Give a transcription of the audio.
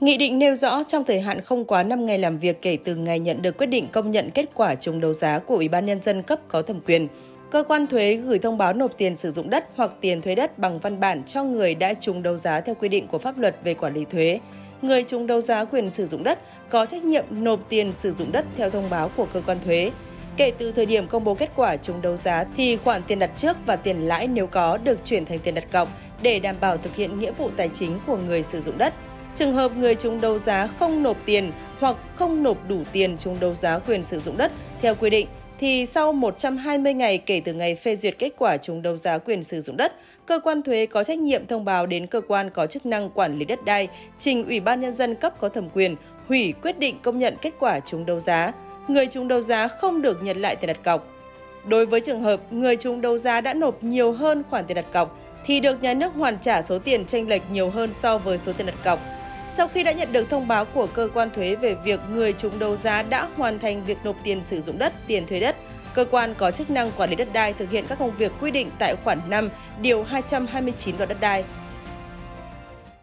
Nghị định nêu rõ trong thời hạn không quá 5 ngày làm việc kể từ ngày nhận được quyết định công nhận kết quả trúng đấu giá của Ủy ban nhân dân cấp có thẩm quyền, cơ quan thuế gửi thông báo nộp tiền sử dụng đất hoặc tiền thuế đất bằng văn bản cho người đã trúng đấu giá theo quy định của pháp luật về quản lý thuế. Người trúng đấu giá quyền sử dụng đất có trách nhiệm nộp tiền sử dụng đất theo thông báo của cơ quan thuế. Kể từ thời điểm công bố kết quả trúng đấu giá thì khoản tiền đặt trước và tiền lãi nếu có được chuyển thành tiền đặt cọc để đảm bảo thực hiện nghĩa vụ tài chính của người sử dụng đất. Trường hợp người trúng đấu giá không nộp tiền hoặc không nộp đủ tiền trúng đấu giá quyền sử dụng đất theo quy định thì sau 120 ngày kể từ ngày phê duyệt kết quả trúng đấu giá quyền sử dụng đất, cơ quan thuế có trách nhiệm thông báo đến cơ quan có chức năng quản lý đất đai, trình Ủy ban nhân dân cấp có thẩm quyền hủy quyết định công nhận kết quả trúng đấu giá. Người trúng đấu giá không được nhận lại tiền đặt cọc. Đối với trường hợp người trúng đấu giá đã nộp nhiều hơn khoản tiền đặt cọc thì được nhà nước hoàn trả số tiền chênh lệch nhiều hơn so với số tiền đặt cọc sau khi đã nhận được thông báo của cơ quan thuế về việc người trúng đấu giá đã hoàn thành việc nộp tiền sử dụng đất, tiền thuế đất, cơ quan có chức năng quản lý đất đai thực hiện các công việc quy định tại khoản 5 điều 229 luật đất đai.